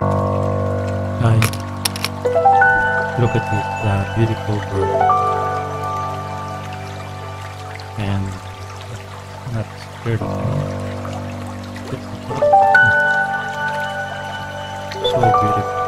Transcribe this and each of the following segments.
Guys, look at this uh, beautiful bird. And not scared of me. So beautiful.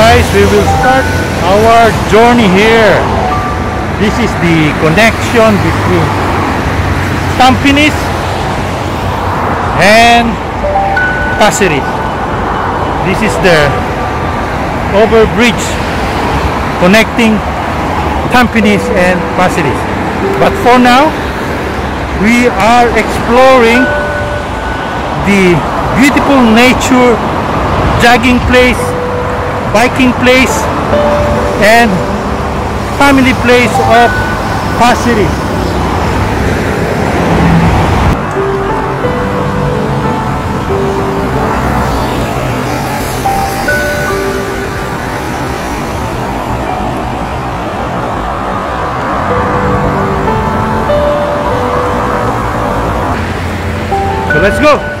Guys, we will start our journey here. This is the connection between Tampines and Pasir Ris. This is the overbridge connecting Tampines and Pasir Ris. But for now, we are exploring the beautiful nature jogging place biking place and family place of Pasir Ris. So let's go.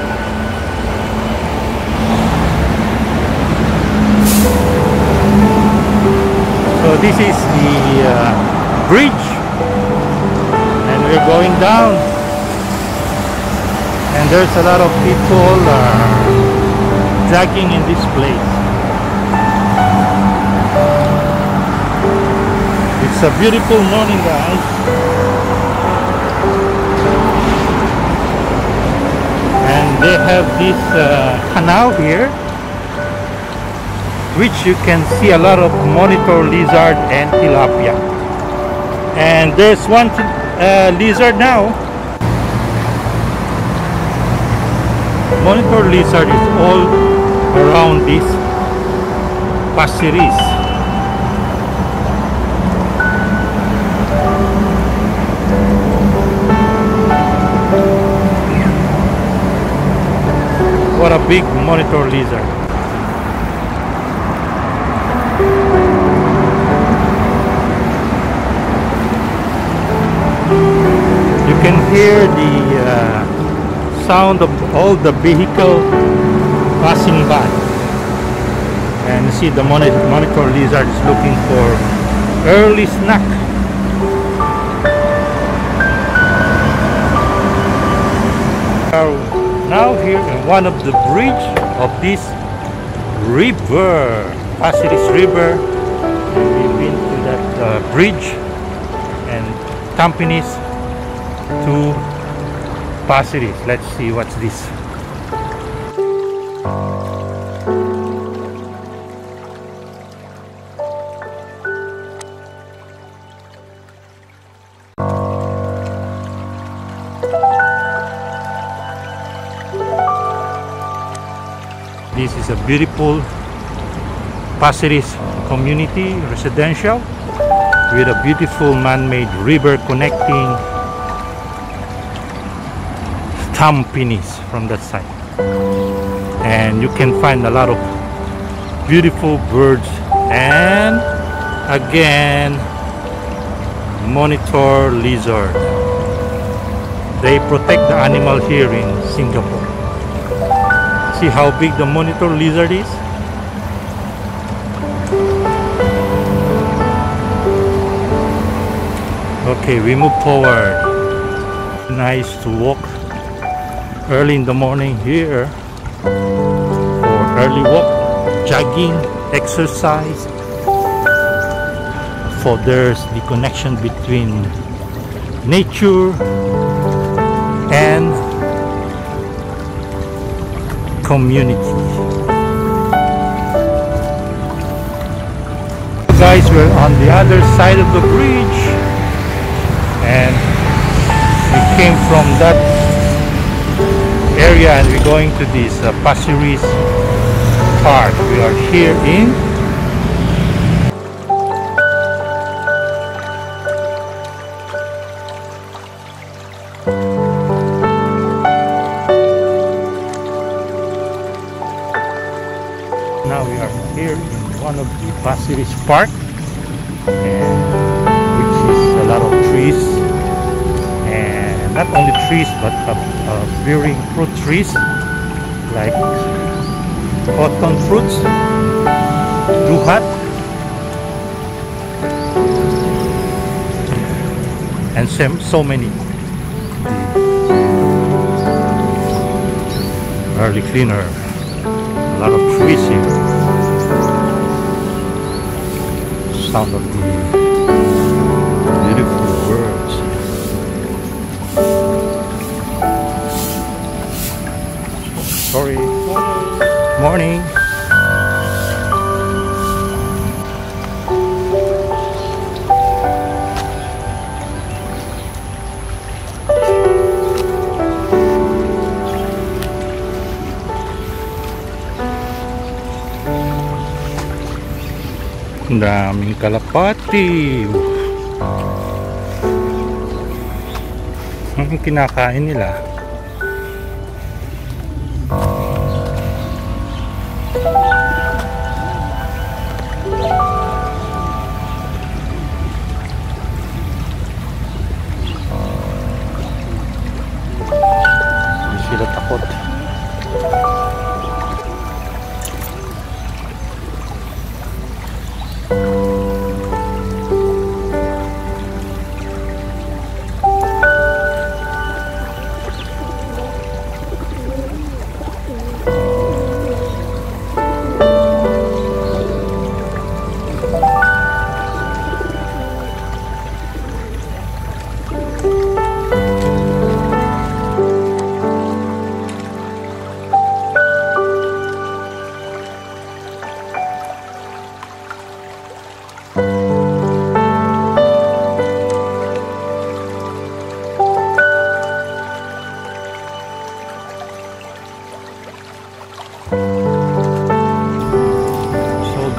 So this is the uh, bridge and we're going down and there's a lot of people uh, jogging in this place. It's a beautiful morning guys. And they have this uh, canal here which you can see a lot of monitor lizard and tilapia. And there's one uh, lizard now. Monitor lizard is all around this Pasir Ris. What a big monitor lizard. You can hear the uh, sound of all the vehicle passing by. And you see the moni- monitor lizard is looking for early snack. Are now here in one of the bridge of this river Pasir Ris River. And we've been to that uh, bridge. And Tampines to Pasir Ris. Let's see what's this. This is a beautiful Pasir Ris community residential with a beautiful man-made river connecting Tampines from that side. And you can find a lot of beautiful birds and again monitor lizard. They protect the animal here in Singapore. See how big the monitor lizard is? Okay, we move forward. Nice to walk early in the morning here for early walk, jogging, exercise. For there's the connection between nature and community. Guys, we're on the other side of the bridge and we came from that area and we're going to this uh, Pasir Ris Park. We are here in Now we are here in one of the Pasir Ris Park and which is a lot of trees and not only trees but uh, bearing fruit trees like cotton fruits, duhat and so, so many. Early cleaner a lot of trees here. Sound of the Ang daming kalapati. Ang kinakain nila.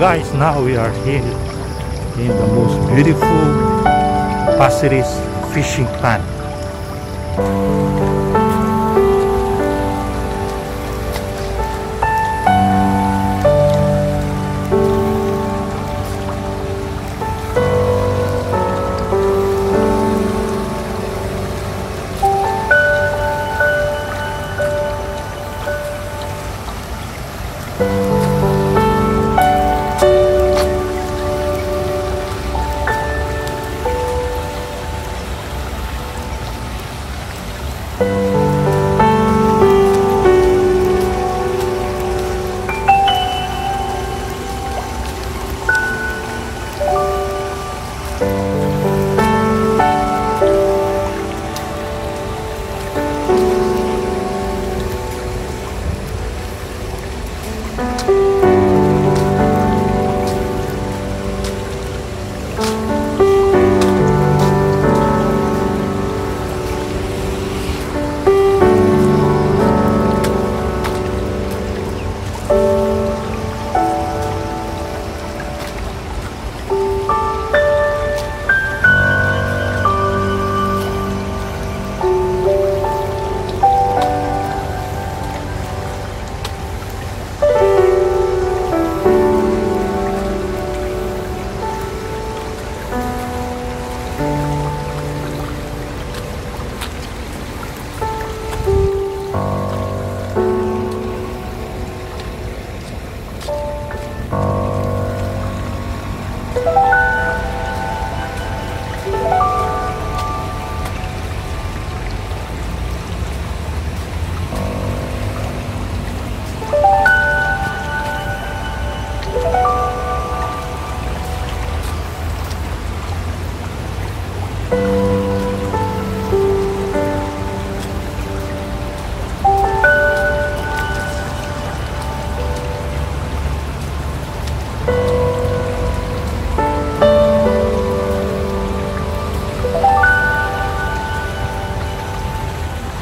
Guys, now we are here in the most beautiful Pasir Ris fishing pond.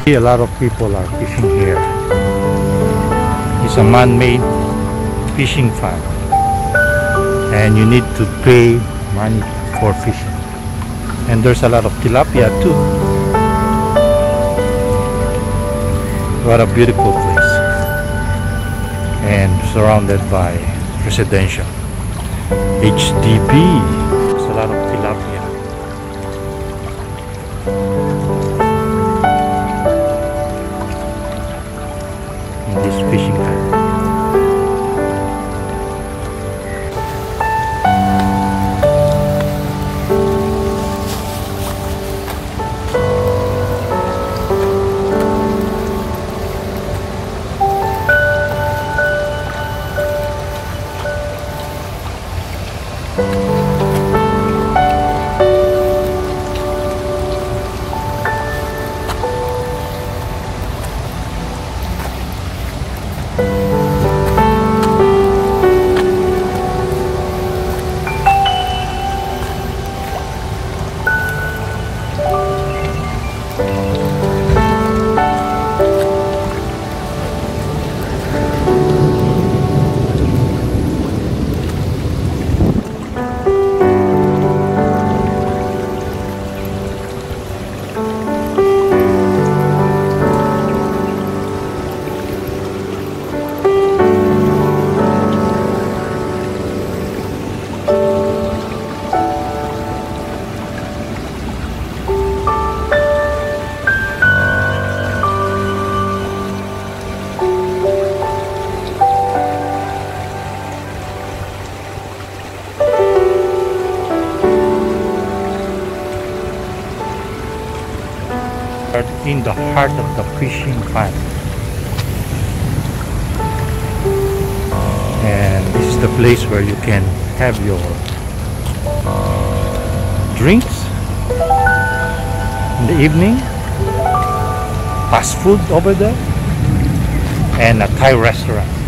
A lot of people are fishing here. It's a man-made fishing farm. And you need to pay money for fishing. And there's a lot of tilapia too. What a beautiful place. And surrounded by residential. HDB. In the heart of the fishing farm. And this is the place where you can have your uh, drinks in the evening, fast food over there, and a Thai restaurant.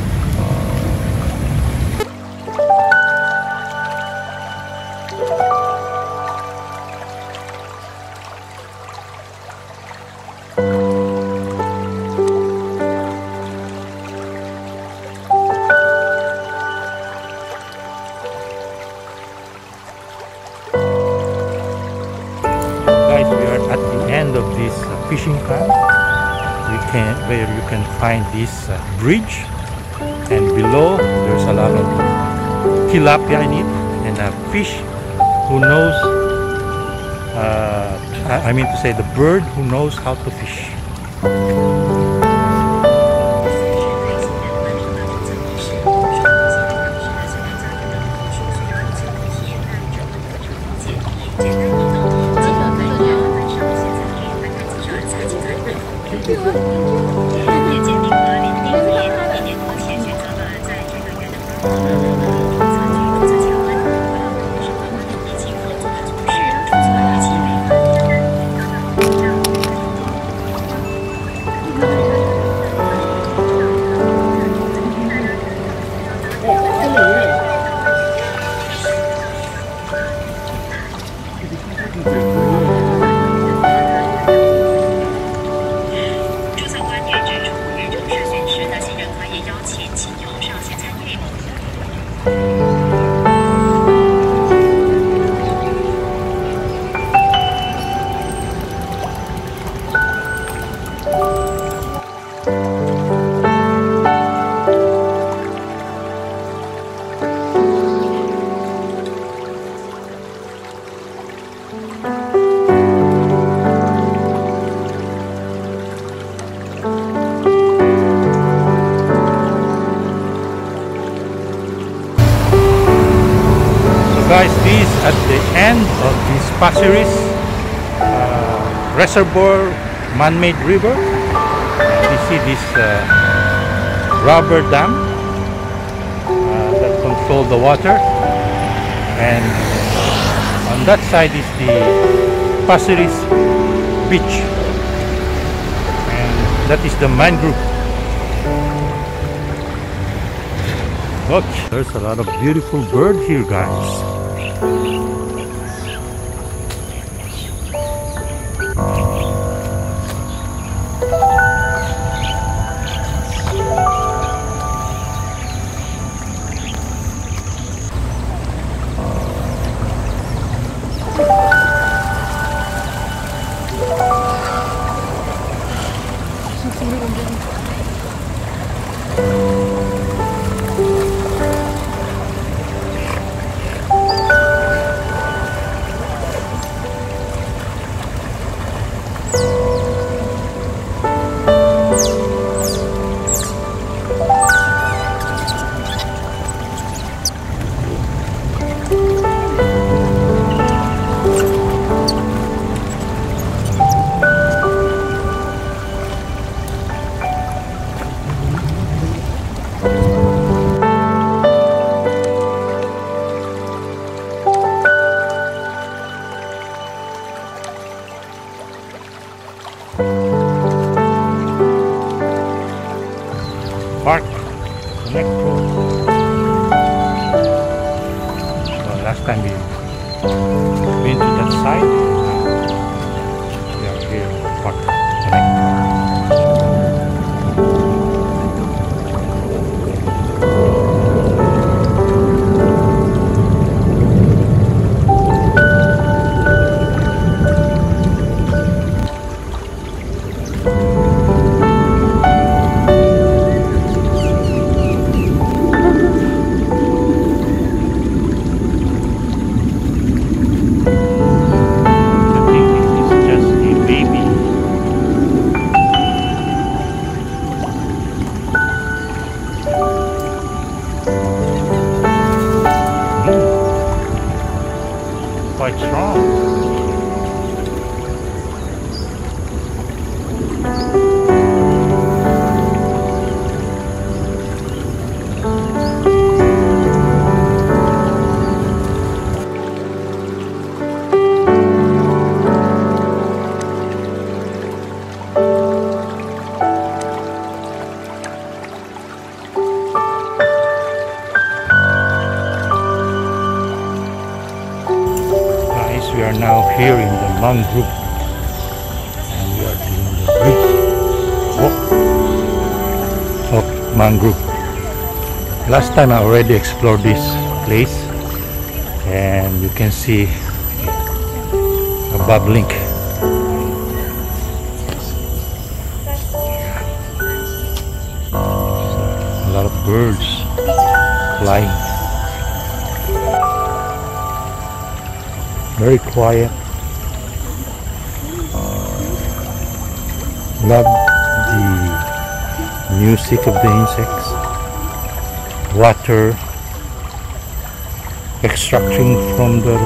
End of this uh, fishing camp we can where you can find this uh, bridge. And below there's a lot of tilapia in it and a fish who knows uh, I- I mean to say the bird who knows how to fish Pasir Ris uh, reservoir man-made river. You see this uh, rubber dam uh, that controls the water. And on that side is the Pasir Ris beach. And that is the mangrove. Look, there's a lot of beautiful bird here, guys. Last time I already explored this place and you can see a bubbling. A lot of birds flying. very quiet. Love the music of the insects, water extracting from the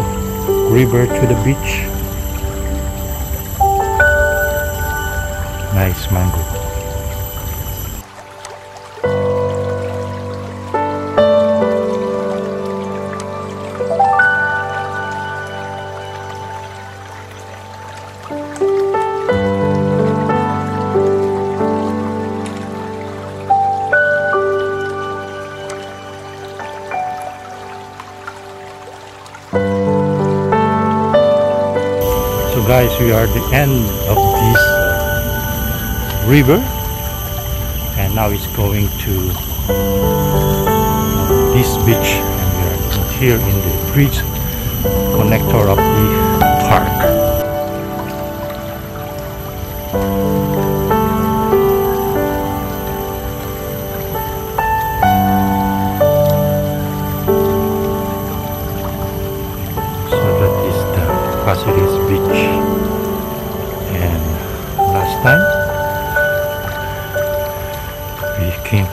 river to the beach. Nice mango. Guys, we are at the end of this uh, river. And now it's going to this beach. And we are here in the bridge connector of the park.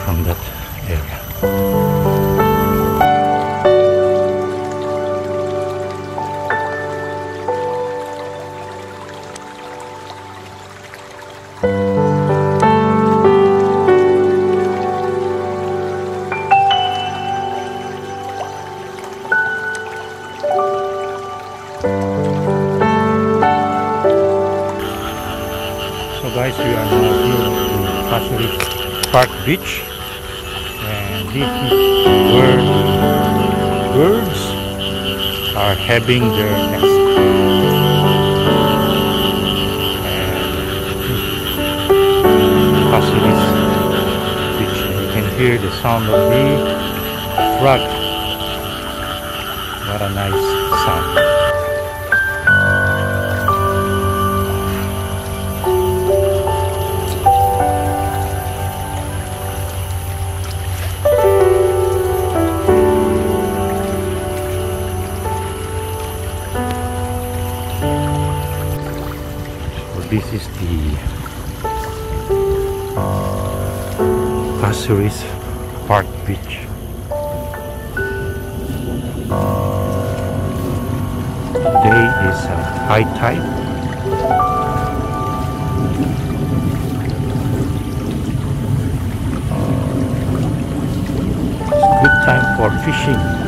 From that area. So guys, we are now here in Pasir Ris Park Beach having their nest. Pasir Ris Beach, you can hear the sound of the frog. What a nice sound. is the uh, Pasir Ris Park Beach. Uh, today is uh, high tide. It's good time for fishing.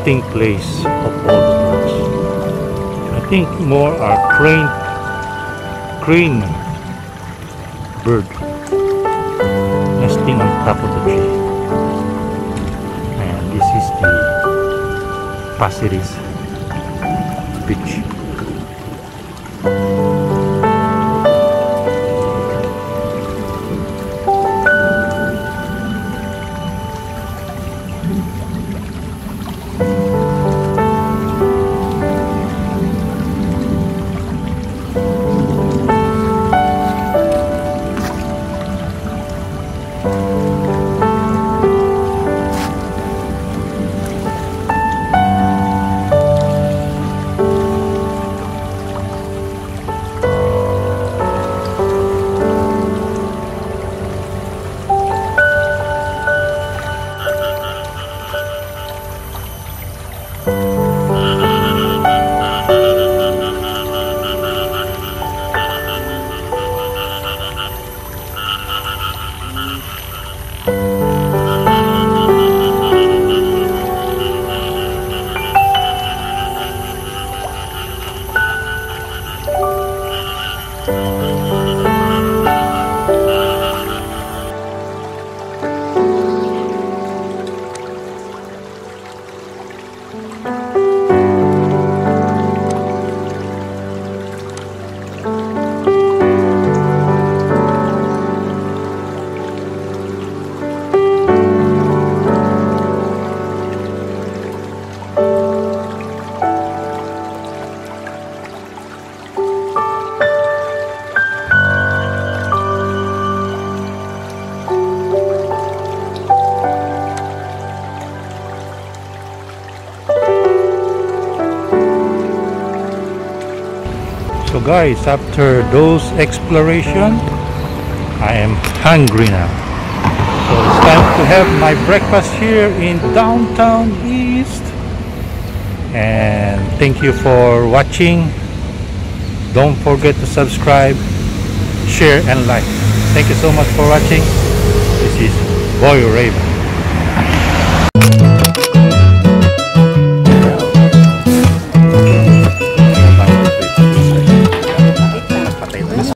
Nesting place of all the birds. I think more are crane, crane bird nesting on top of the tree. And this is the Pasir Ris beach. Guys, after those exploration, I am hungry now. So it's time to have my breakfast here in downtown East. And thank you for watching. Don't forget to subscribe, share and like. Thank you so much for watching. This is Boy RayBan.